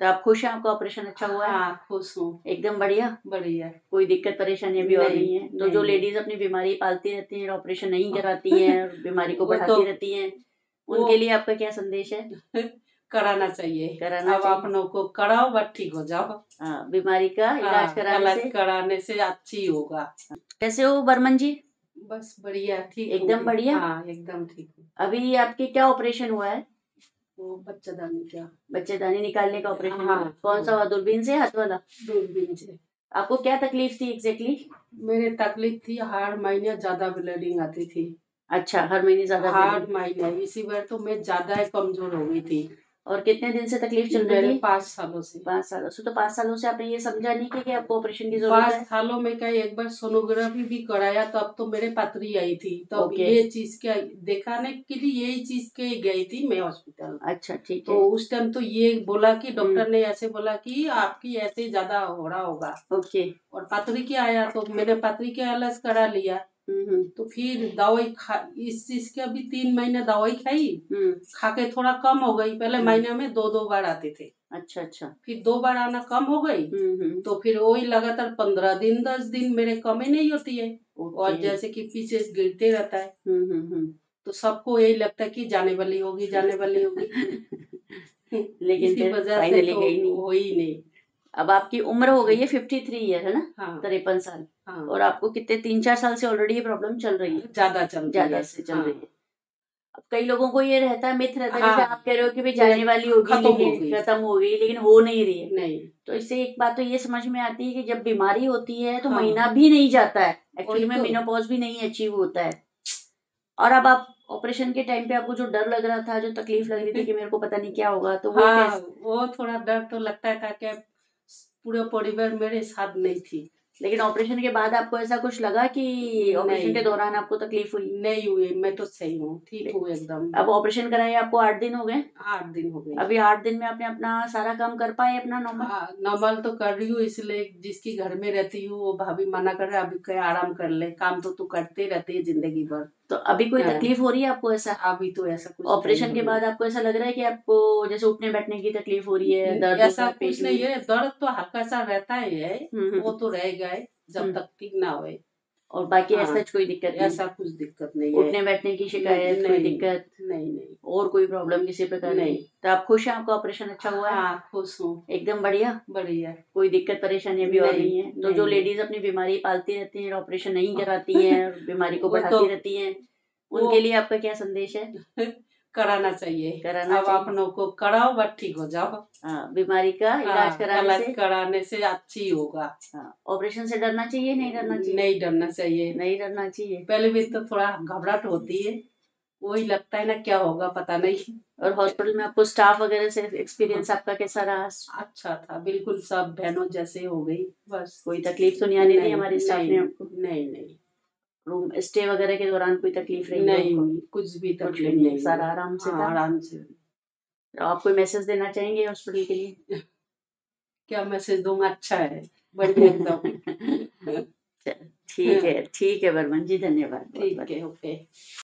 तो आप खुश हैं? आपका ऑपरेशन अच्छा हुआ है? हाँ खुश हूँ। एकदम बढ़िया? बढ़िया। कोई दिक्कत परेशानी अभी और नहीं, नहीं है? तो जो लेडीज़ अपनी बीमारी पालती रहती हैं ऑपरेशन नहीं कराती हैं और बीमारी को वो तो- बढ़ाती रहती हैं उनके लिए आपका क्या संदेश है? कराना चाहिए। कराना अब। अपनों को कराओ बट ठीक हो जाओ। हाँ बीमारी का इलाज हाँ, कराने से। कराने से अच्छी होगा। कैसे हो बर्मन जी? बस बढ़िया ठीक एकदम बढ़िया? हाँ एकदम ठीक अभी आपके क्या ऑपरेशन हुआ है? वो बच्चेदानी क्या? बच्चेदानी निकालने का ऑपरेशन हाँ, कौन सा हुआ? दूरबीन से हाथ वाला? दूरबीन से। आपको क्या तकलीफ़ थी एग्जैक्टली मेरे तकलीफ़ थी हर महीने ज़्यादा ब्लीडिंग आती थी। अच्छा हर महीने ज़्यादा हर महीने। इसी बार तो मैं ज़्यादा कमज़ोर हो गई थी। और कितने दिन से तकलीफ़ चल रही थी पाँच सालों से। पाँच सालों से। तो पाँच सालों से आपने ये समझा नहीं कि, कि आपको ऑपरेशन की ज़रूरत है? सालों में का एक बार सोनोग्राफी भी कराया तब तो मेरे पथरी आई थी। तब ओके। ये चीज़ के दिखाने के लिए यही चीज़ के गई थी मैं हॉस्पिटल अच्छा ठीक तो उस टाइम तो ये बोला कि हम्म। डॉक्टर ने ऐसे बोला की आपकी ऐसे ज़्यादा हो रहा होगा। ओके और पथरी के आया तो मैंने पथरी के इलाज करा लिया। हम्म हम्म, तो फिर दवाई खा इस चीज़ के अभी तीन महीने दवाई खाई। हम्म। खा के थोड़ा कम हो गई। पहले हम्म। महीने में दो दो बार आते थे। अच्छा अच्छा। फिर दो बार आना कम हो गई। हम्म हम्म। तो फिर वही लगातार पंद्रह दिन दस दिन मेरे कम ही नहीं होती है। और जैसे कि पीछे गिरते रहता है। हम्म हम्म हम्म। तो सबको यही लगता है कि जाने वाली होगी जाने वाली होगी। लेकिन वजह से तो हो ही नहीं। अब आपकी उम्र हो गई है फिफ्टी थ्री ईयर है ना? हाँ। तिरपन साल। हाँ। और आपको कितने तीन चार साल से ऑलरेडी ये प्रॉब्लम चल रही है? ज़्यादा चल ज़्यादा से चल हाँ। रही है। अब कई लोगों को ये रहता है मिथ रहता है हाँ। जैसे आप कह रहे हो कि भाई जाने वाली होगी खत्म हो लेकिन गई। खत्म हो गई लेकिन हो नहीं रही है। नहीं। तो इससे एक बात तो ये समझ में आती है कि जब बीमारी होती है तो हाँ। महीना भी नहीं जाता है। एक्चुअली में तो। मेनोपॉज भी नहीं अचीव होता है। और अब आप ऑपरेशन के टाइम पे आपको जो डर लग रहा था जो तकलीफ़ लग रही थी कि मेरे को पता नहीं क्या होगा तो वो हाँ वो थोड़ा डर तो लगता था कि पूरा परिवार मेरे साथ नहीं थी। लेकिन ऑपरेशन के बाद आपको ऐसा कुछ लगा कि ऑपरेशन के दौरान आपको तकलीफ़ हुई? नहीं हुई मैं तो सही हूँ ठीक हूँ एकदम। अब ऑपरेशन कराए आपको आठ दिन हो गए? आठ दिन हो गए। अभी आठ दिन में आपने अपना सारा काम कर पाए अपना नॉर्मल हाँ, नॉर्मल तो कर रही हूँ इसलिए जिसकी घर में रहती हूँ वो भाभी मना कर रहा है अभी कहीं आराम कर ले काम तो तू करते रहती है ज़िंदगी भर। तो अभी कोई हाँ। तकलीफ़ हो रही है आपको ऐसा अभी तो ऐसा कुछ ऑपरेशन के बाद आपको ऐसा लग रहा है कि आपको जैसे उठने बैठने की तकलीफ़ हो रही है दर्द हो ऐसा है कुछ नहीं है दर्द तो हल्का सा रहता ही है हम्म, हम्म। वो तो रहेगा ही जब हम्म। तक ठीक ना होए और बाकी हाँ। ऐसा कोई दिक्कत नहीं। ऐसा कुछ दिक्कत नहीं है। उठने बैठने की शिकायत कोई नहीं, दिक्कत? नहीं नहीं। और कोई प्रॉब्लम किसी प्रकार नहीं।, नहीं। तो आप खुश हैं? आपका ऑपरेशन अच्छा हुआ है? हाँ खुश हूँ। एकदम बढ़िया? बढ़िया। कोई दिक्कत परेशानी अभी और नहीं, है? तो जो लेडीज़ अपनी बीमारी पालती रहती है ऑपरेशन नहीं कराती है बीमारी को बढ़ाती तो- रहती है उनके लिए आपका क्या संदेश है? कराना चाहिए। कराना अब चाहिए। अपनों को कराओ बस ठीक हो जाओ। हाँ, बीमारी का इलाज हाँ, कराने से। कराने से अच्छी होगा। हाँ, ऑपरेशन से डरना चाहिए नहीं डरना चाहिए? नहीं डरना चाहिए। नहीं डरना चाहिए। पहले भी तो थोड़ा घबराहट होती है। वही लगता है ना क्या होगा पता नहीं। और हॉस्पिटल में आपको स्टाफ वगैरह से एक्सपीरियंस आपका कैसा रहा? अच्छा था बिल्कुल सब बहनों जैसे हो गई बस। कोई तकलीफ़ तो नहीं आने दी नहीं, हमारे स्टाफ ने आपको? नहीं नहीं। रूम स्टे वगैरह के दौरान कोई तकलीफ़ रही नहीं? हुई कुछ भी तकलीफ़ नहीं नहीं सारा आराम से हाँ, आराम से। तो आप कोई मैसेज देना चाहेंगे हॉस्पिटल के लिए? क्या मैसेज दूँगा अच्छा है बढ़िया एकदम। ठीक है ठीक है वर्मन जी धन्यवाद ठीक है ओके